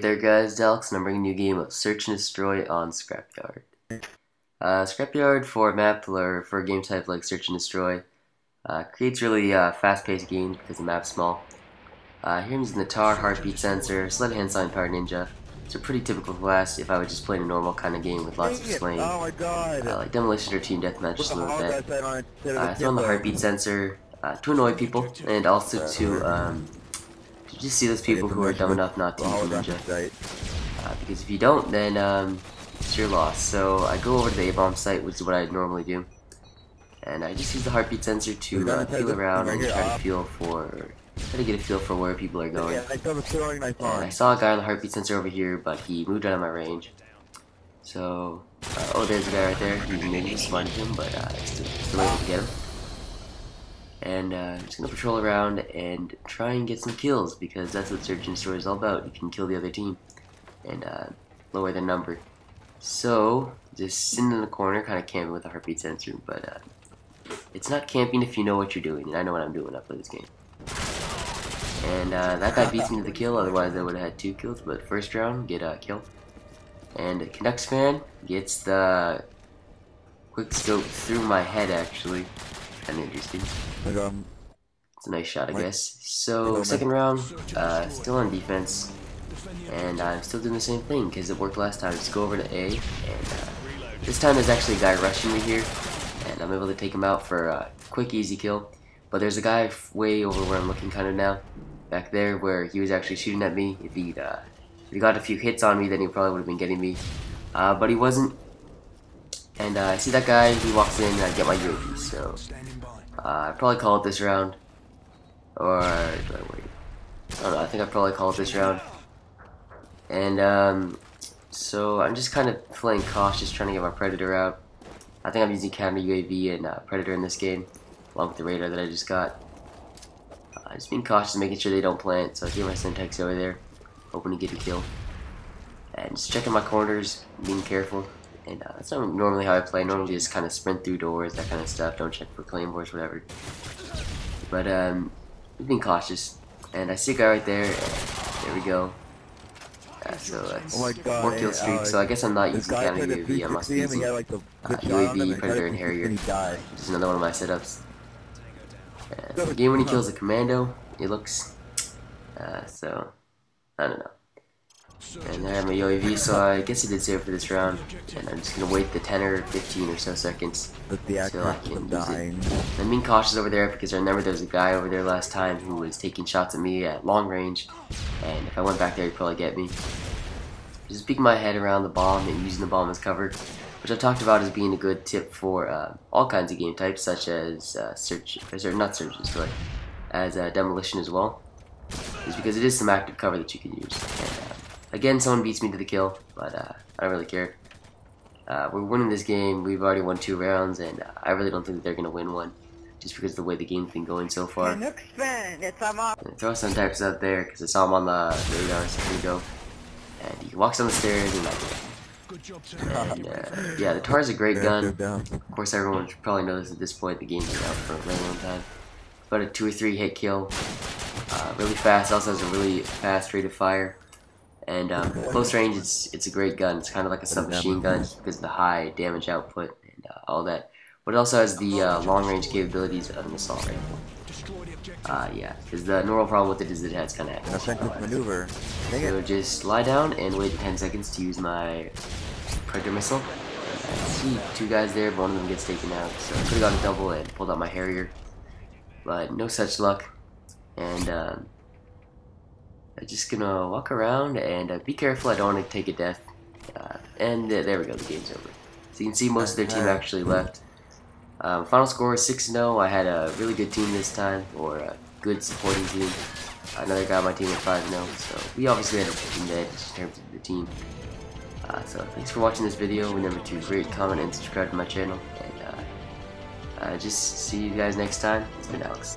Hey there guys, Daleks, and I'm bringing you a new game of Search and Destroy on Scrapyard. Uh, Scrapyard for a map or for a game type like Search and Destroy uh, creates really uh, fast-paced games because the map's small. Uh, here I'm using the TAR heartbeat sensor, sled hand sign power ninja. It's a pretty typical class if I was just playing a normal kind of game with lots of slaying. Oh my god. Uh, like Demolition or Team Deathmatch, just a little bit. Uh, I throw on the heartbeat sensor uh, to annoy people and also to um, to just see those people who are dumb enough not to use ninja. Uh, because if you don't, then um, it's your loss. So I go over to the A-bomb site, which is what I normally do. And I just use the heartbeat sensor to uh, feel around and try to feel for, try to get a feel for where people are going. I saw the throwing knife And I saw a guy on the heartbeat sensor over here, but he moved out of my range. So, uh, oh, there's a guy right there. He maybe spotted him, but uh, still, still able to get him. And uh, I'm just gonna patrol around and try and get some kills because that's what Search and Destroy is all about. You can kill the other team and uh, lower their number. So, just sitting in the corner, kind of camping with a heartbeat sensor, but uh, it's not camping if you know what you're doing, and I know what I'm doing when I play this game. And uh, that guy beats me to the kill, otherwise I would have had two kills, but first round, get a kill. And Canucks fan gets the quick scope through my head, actually. Kind of interesting. Like, um, It's a nice shot, I Like- guess. So, second round, uh, still on defense. And I'm still doing the same thing, because it worked last time. Just go over to A, and uh, this time there's actually a guy rushing me here. And I'm able to take him out for a quick, easy kill. But there's a guy way over where I'm looking kind of now. Back there, where he was actually shooting at me. If he'd, uh, if he got a few hits on me, then he probably would have been getting me. Uh, but he wasn't. And uh, I see that guy, he walks in, and I get my UAV. So, uh, I probably call it this round. Or, do I wait? I don't know, I think I probably call it this round. And, um, so I'm just kind of playing cautious, trying to get my Predator out. I think I'm using counter UAV and uh, Predator in this game, along with the radar that I just got. Uh, just being cautious, making sure they don't plant, so I get my Semtex over there, hoping to get a kill. And just checking my corners, being careful. And uh, that's not normally how I play. Normally just kind of sprint through doors, that kind of stuff. Don't check for claymores, whatever. But um, being cautious. And I see a guy right there. There we go. Uh, so that's Oh my God, four kill hey, streak. Alex, So I guess I'm not using guy counter UAV. I must be 360 and he using like the uh, good shot on him UAV, Predator, tried and Harrier. and he died. Which is another one of my setups. And the game when he kills a commando, it looks. Uh, so I don't know. And there I have my UAV, so I guess he did save for this round. And I'm just gonna wait the 10 or 15 or so seconds. But the Still, I can use it. I'm being cautious over there because I remember there was a guy over there last time who was taking shots at me at long range. And if I went back there, he'd probably get me. Just peeking my head around the bomb and using the bomb as cover, which I've talked about as being a good tip for uh, all kinds of game types, such as uh, search, or not search and destroy, as uh, demolition as well. Is because it is some active cover that you can use. And, uh, again, someone beats me to the kill, but uh, I don't really care. Uh, we're winning this game. We've already won two rounds, and uh, I really don't think that they're gonna win one, just because of the way the game's been going so far. Canucks fan, it's I'm off. And throw some types out there because I saw him on the radar. So here we go. And he walks on the stairs and like, and, uh, yeah, the Tar's a great gun. Of course, everyone should probably know this at this point. The game's been out for a very long time. About a two or three hit kill. Uh, really fast. Also has a really fast rate of fire. And um, close range, it's it's a great gun. It's kind of like a submachine gun because of the high damage output and uh, all that. But it also has the uh, long range capabilities of an assault rifle. Uh, yeah, because the normal problem with it is it has kind of An offensive maneuver. So just lie down and wait 10 seconds to use my Predator missile. I see two guys there, but one of them gets taken out. So I could have got a double and pulled out my Harrier. But no such luck. And um, I'm just gonna walk around and uh, be careful. I don't want to take a death. Uh, and uh, there we go, the game's over. So you can see most of their team actually left. Um, final score is 6 0. I had a really good team this time, or a good supporting team. Another guy on my team at 5 0. So we obviously had a team edge in terms of the team. Uh, so thanks for watching this video. Remember to rate, comment, and subscribe to my channel. And uh, just see you guys next time. It's been Alex.